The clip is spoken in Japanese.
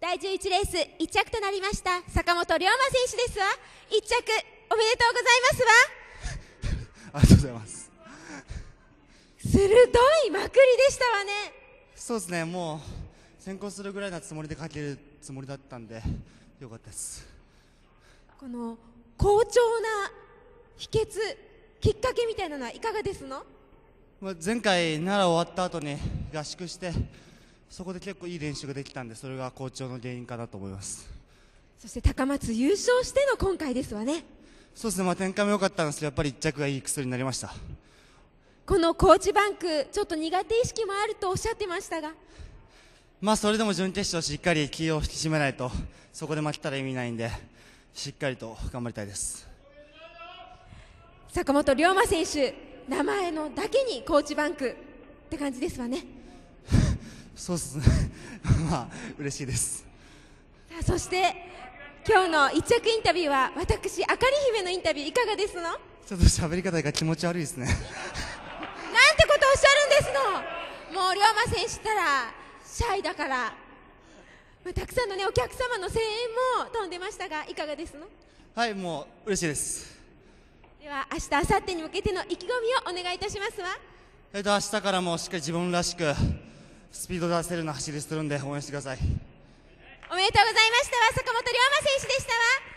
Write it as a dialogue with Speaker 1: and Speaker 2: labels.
Speaker 1: 第11レース1着となりました坂本龍馬選手ですわ。1着おめでとうございますわ。
Speaker 2: ありがとうございます。
Speaker 1: 鋭いまくりでしたわね。
Speaker 2: そうですねもう先行するぐらいなつもりでかけるつもりだったんでよかったです。
Speaker 1: この好調な秘訣きっかけみたいなのはいかがですの？
Speaker 2: まあ前回奈良終わった後に合宿してそこで結構いい練習ができたんでそれが好調の原因かなと思います。
Speaker 1: そして高松優勝しての今回ですわね。
Speaker 2: そうですね。まあ展開も良かったんですけどやっぱり1着がいい薬になりました。
Speaker 1: このコーチバンクちょっと苦手意識もあるとおっしゃってましたが。
Speaker 2: まあそれでも準決勝しっかり気を引き締めないとそこで負けたら意味ないんでしっかりと頑張りたいです。
Speaker 1: 坂本龍馬選手名前のだけにコーチバンクって感じですわね
Speaker 2: そうですね。まあ嬉しいです。
Speaker 1: さあそして今日の一着インタビューは私あかり姫のインタビューいかがですの？なんて
Speaker 2: ちょっと喋り方が気持ち悪いですね。
Speaker 1: ことをおっしゃるんですの？もう龍馬選手ったらシャイだから。まあたくさんのねお客様の声援も飛んでましたがいかがですの？
Speaker 2: はいもう嬉しいです。
Speaker 1: では明日明後日に向けての意気込みをお願いいたしますわ。
Speaker 2: えっと明日からもしっかり自分らしくスピード出せるような走りするんで応援してください。
Speaker 1: おめでとうございました。坂本龍馬選手でしたわ。